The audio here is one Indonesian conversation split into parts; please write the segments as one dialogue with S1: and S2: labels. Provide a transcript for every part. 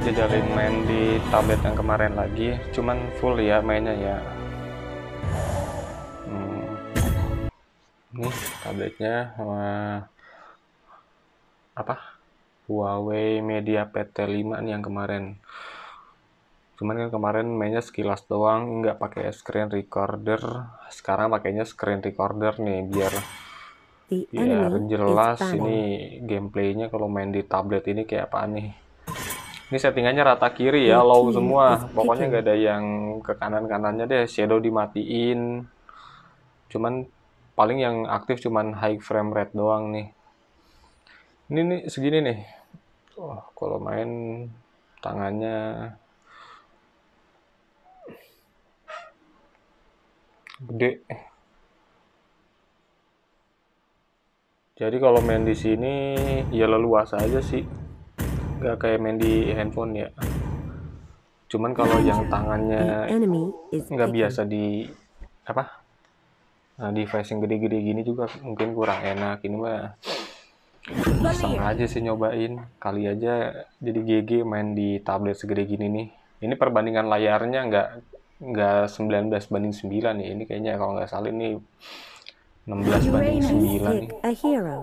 S1: ngejajalin main di tablet yang kemarin lagi. Cuman full ya mainnya ya. Hmm. nih tabletnya wah, apa? Huawei MediaPad T5 nih yang kemarin. Cuman kan kemarin mainnya sekilas doang nggak pakai screen recorder. Sekarang pakainya screen recorder nih biar biar jelas ini gameplaynya kalau main di tablet ini kayak apa nih ini settingannya rata kiri ya low semua. Pokoknya nggak ada yang ke kanan kanannya deh shadow dimatiin. Cuman paling yang aktif cuman high frame rate doang nih. Ini nih segini nih. Oh kalau main tangannya. Gede. Jadi kalau main di sini ya leluasa aja sih nggak kayak main di handphone ya. Cuman kalau yang
S2: The
S1: tangannya nggak biasa di apa? Nah, device yang gede-gede gini juga mungkin kurang enak. Ini mah iseng aja sih nyobain. Kali aja jadi GG main di tablet segede gini nih. Ini perbandingan layarnya nggak nggak 19 banding 9 nih ini kayaknya kalau nggak salah ini 16 banding
S2: Uranus
S1: 9 nih
S2: pick a hero.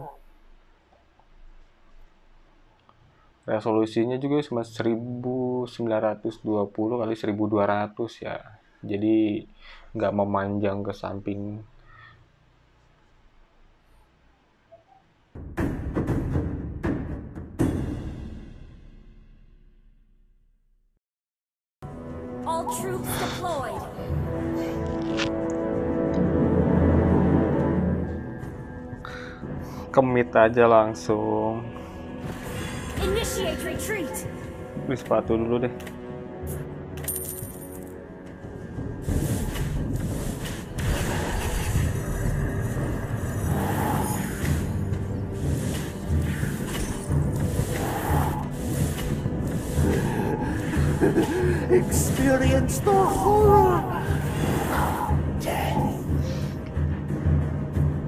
S1: Resolusinya juga cuma 1920 kali 1200 ya. Jadi nggak memanjang ke samping.
S3: All troops deployed.
S1: kemit aja langsung
S3: Initiate retreat.
S1: beli sepatu dulu deh
S4: Experience the horror.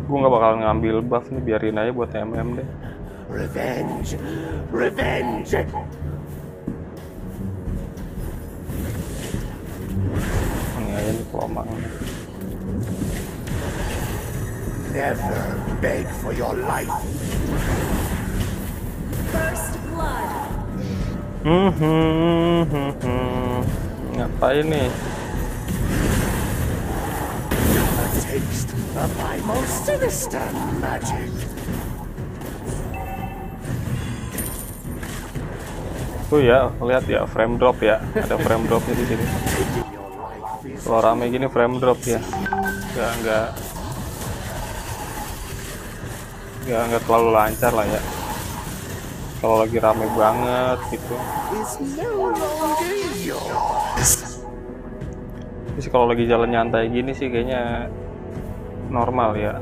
S1: gue nggak bakal ngambil buff nih biarin aja buat MM deh
S4: Revenge. Revenge.
S1: ini aja nih
S4: Never beg for your life.
S3: First blood.
S1: Hmm, hmm, hmm, hmm. ngapain nih
S4: A taste of my most sinister magic.
S1: Tuh ya lihat ya frame drop ya. Ada frame dropnya di sini. Kalau rame gini frame drop ya. Nggak nggak. Nggak nggak terlalu lancar lah ya. Kalau lagi rame banget gitu. Sih kalau lagi jalan nyantai gini sih kayaknya normal ya.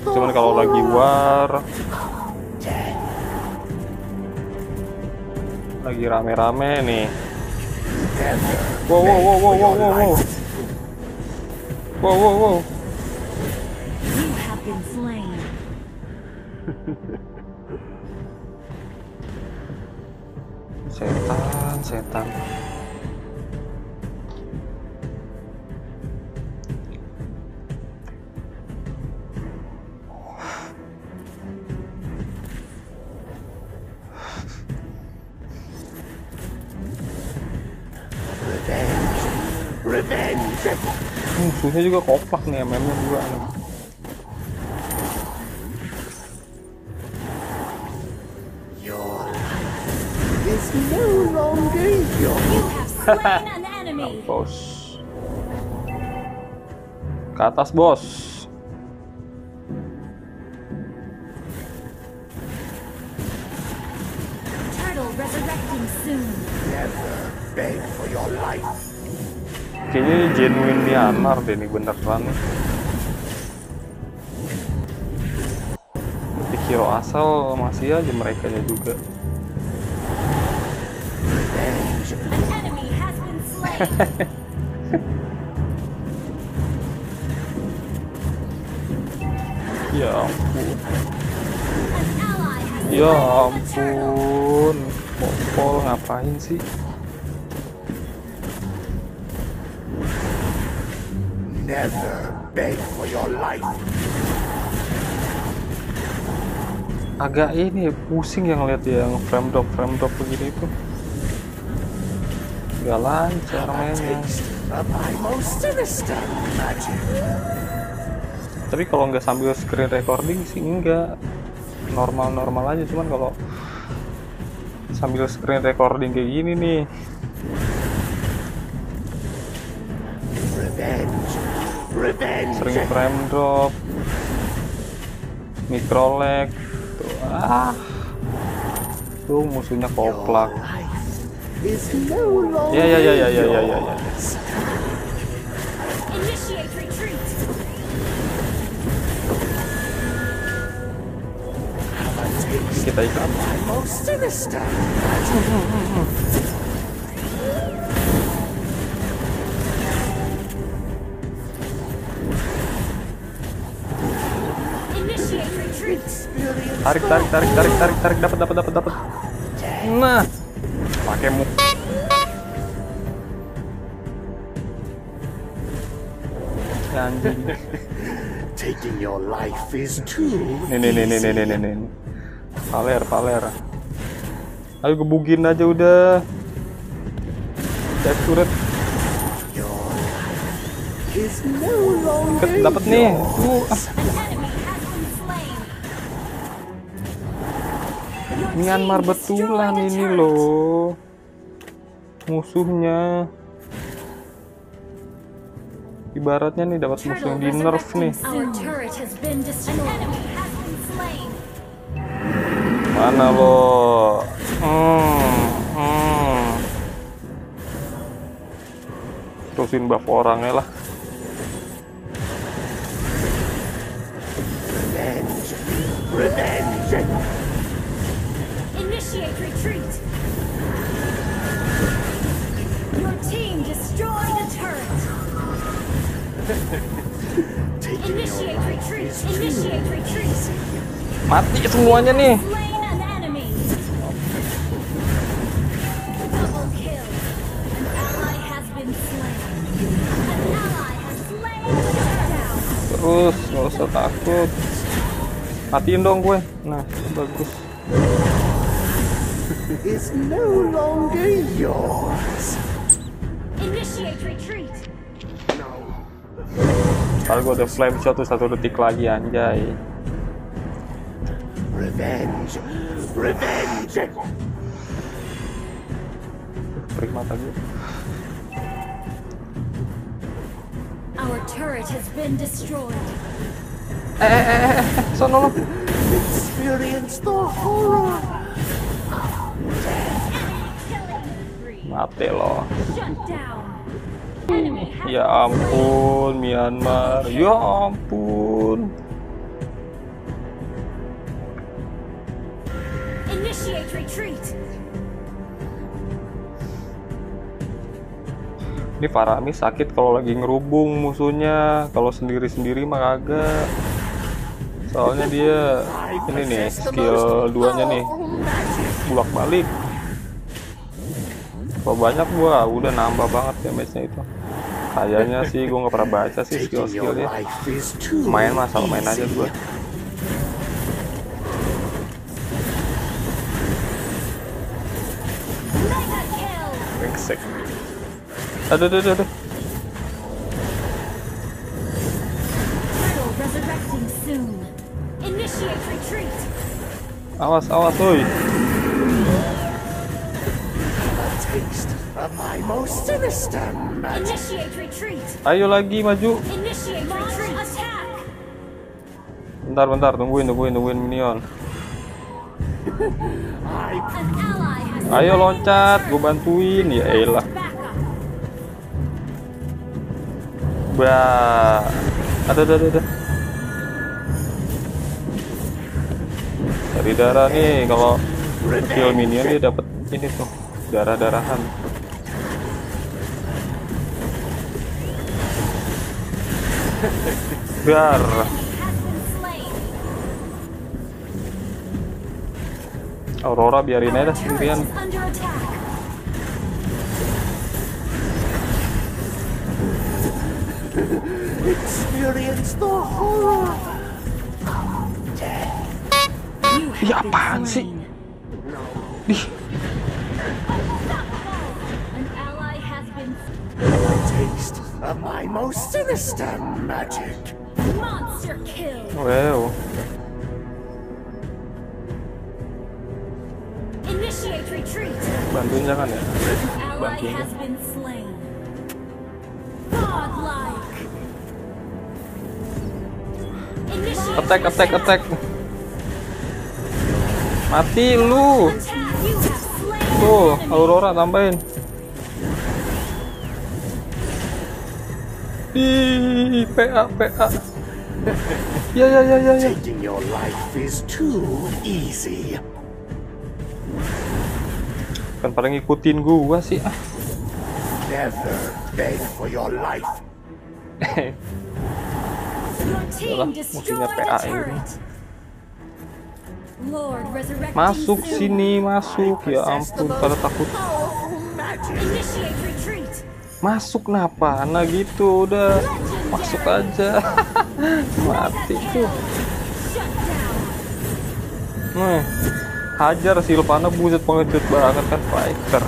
S1: Cuman kalau lagi war lagi rame-rame nih. Wow wow wow wow wow wow wow. Wow wow wow. Setan, setan. Musuhnya juga kompak nih MM-nya dua nih
S4: no longer yours.
S1: Bos ke atas bos
S3: Turtle resurrecting soon.
S4: Never beg for your life.
S1: Kayaknya ini genuine Myanmar deh nih beneran Di Hero asal masih aja mereka juga. Ya ampun. Ya ampun, Popol ngapain sih?
S4: Never beg for your life.
S1: Agak ini pusing yang lihat yang frame drop frame drop begini itu. Gak lancar mainnya. Tapi kalau nggak sambil screen recording sih enggak normal-normal aja cuman kalau sambil screen recording kayak gini nih
S4: Revenge.
S1: Sering frame drop micro lag tuh ah. Tuh musuhnya koplak. Ya ya ya ya ya ya ya, ya. kita ikat Tarik, tarik, tarik, tarik, tarik, tarik, dapat, dapat, dapat, dapat. Nah, pakai mu.
S4: Taking your life is too
S1: nih, nih, nih, nih, nih, nih, nih, nih. Paler, paler. Ayo gebugin aja udah. Cek dapat nih. Myanmar betulan ini loh. Musuhnya. Ibaratnya nih dapat musuh yang di nerf nih. mana lo? Hmm, hmm. buff orangnya lah.
S4: Revenge! Revenge!
S3: Initiate retreat! Your team destroyed turret! Initiate retreat! Initiate retreat!
S1: Mati semuanya nih! Terus, nggak usah takut. Matiin dong gue. Nah, bagus.
S4: Is no longer yours.
S3: Initiate retreat.
S1: Ntar gue ada flame shot tuh satu detik lagi anjay
S4: Revenge. Revenge.
S1: Perih mata gue
S3: Our turret has been destroyed.
S1: Eh, eh, eh, eh, sono lo
S4: Experience the horror.
S1: Mati lo
S3: Shut down. Enemy has
S1: ya ampun Myanmar ya ampun
S3: Initiate retreat.
S1: ini Parami sakit kalau lagi ngerubung musuhnya kalau sendiri-sendiri mah kagak soalnya dia ini nih skill duanya nih. Bulak balik kalau banyak gua? Udah nambah banget damage-nya itu. Kayaknya sih gua nggak pernah baca sih
S4: is too
S1: main mah asal main aja gua. Aduh aduh aduh, Awas, awas, woi. Ayo lagi maju. Bentar, bentar, tungguin, tungguin, tungguin minion. Ayo loncat, gue bantuin ya elah. Ba, Ada, ada, ada. dari darah nih kalau kecil minion dia dapat ini tuh
S3: darah-darahan. Gar
S1: Aurora biarin aja sendirian.
S4: Experience the horror!
S1: Iya, apaan sih? Ih, wow.
S3: Initiate retreat.
S1: Bantuin jangan ya. Bantuin.
S3: has been slain. Godlike. Initiate
S1: Attack, attack, attack. Mati lu. Tuh. Aurora tambahin. Di PA PA. Ya ya ya ya ya.
S4: Taking your life is too easy.
S1: Kan pada ngikutin gua sih. Ah.
S4: Never beg for your life.
S3: Your team destroyed a
S1: ini.
S3: turret.
S1: Masuk sini, masuk. Ya ampun, pada takut. Masuk kenapa? Nah gitu udah. Masuk aja. Mati tuh. Nih. Hajar Silvana buset pengecut banget kan fighter.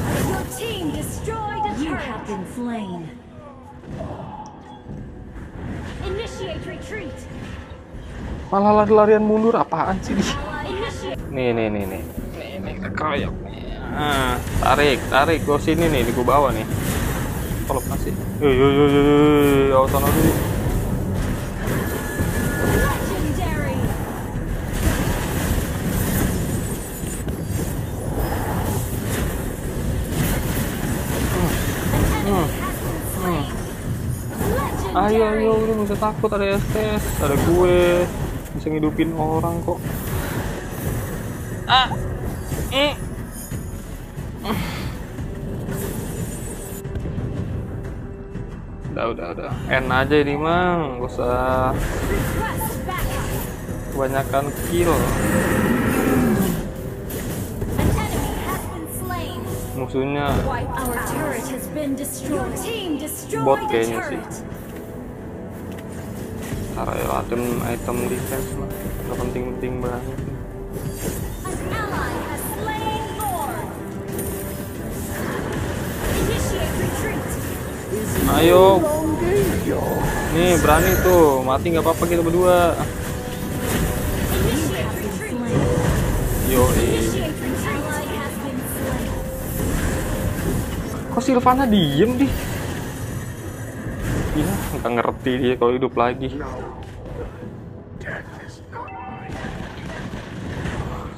S1: Malah lari-larian mundur apaan sih. Nih nih nih nih. Nih nih keroyok nih. Ah, tarik, tarik ke sini nih, di gua bawa nih. Kalau kasih. Yo yo yo yo, yo. auto dulu.
S3: Has been slain.
S1: Ayo ayo lu bisa takut ada STS, ada gue bisa ngidupin orang kok. Ah. Eh. Udah udah udah. N aja ini mang, gak usah kebanyakan kill. Musuhnya Bot kayaknya sih. cara item item defense mah gak penting-penting banget. Ayo,
S4: Yo,
S1: nih berani tuh, mati nggak apa-apa kita berdua. Yo, kok Silvana diem di? Iya, nggak ngerti dia kalau hidup lagi.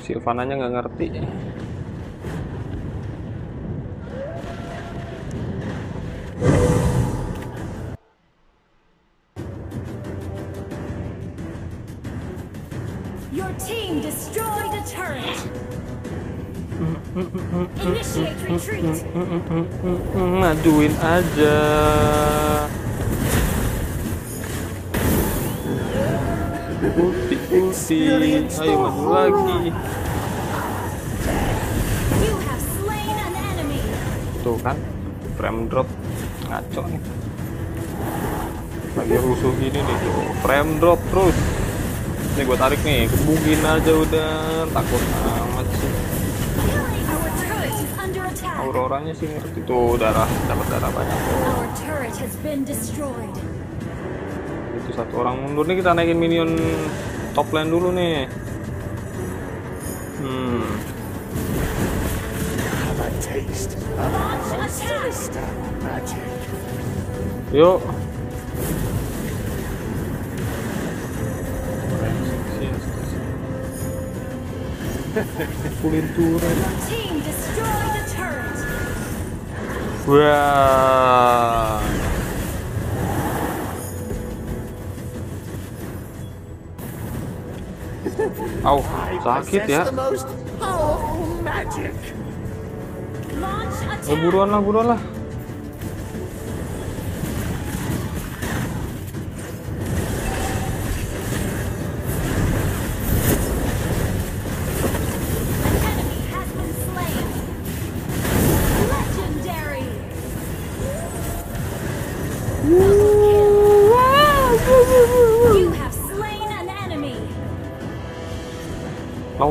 S1: Silvananya nggak ngerti. Majuin aja. Putih putih, ayo maju lagi. Tuh kan, frame drop ngaco nih. Lagi rusuh gini nih, tuh. frame drop terus. Nih gue tarik nih, gebugin aja udah, takut amat sih.
S3: Our turret is
S1: Auroranya sih ngerti tuh darah, dapat darah banyak. Itu satu orang mundur nih kita naikin minion top lane dulu nih. Hmm,
S4: Have a taste
S1: Wah. Au,
S4: I
S1: sakit ya. Eh, buruan lah, buruan lah.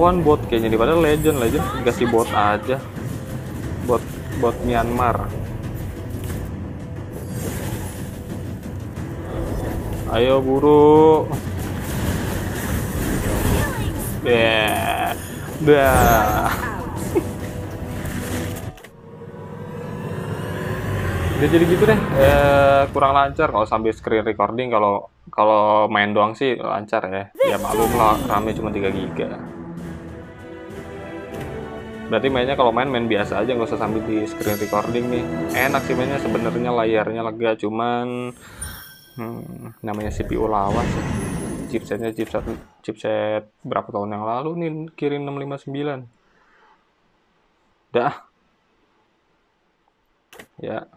S1: Lawan bot kayaknya padahal legend legend dikasih bot aja bot bot Myanmar ayo buru Dah. Dah. Udah jadi gitu deh. Eh, kurang lancar kalau sambil screen recording kalau kalau main doang sih lancar ya. Ya maklum lah rame cuma 3 giga. Berarti mainnya kalau main main biasa aja nggak usah sambil di screen recording nih. Enak sih mainnya sebenarnya layarnya lega cuman hmm, namanya CPU lawas ya. Chipsetnya chipset chipset berapa tahun yang lalu nih kirim 659. Dah. Ya.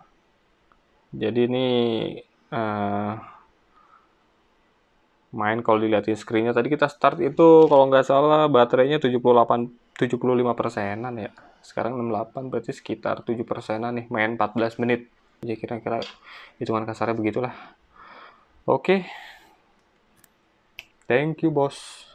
S1: Jadi ini eh, main kalau dilihatin screennya tadi kita start itu kalau nggak salah baterainya 78 75 persenan ya. Sekarang 68 berarti sekitar 7 persenan nih main 14 menit. Ya kira-kira hitungan kasarnya begitulah. Oke. Thank you, bos.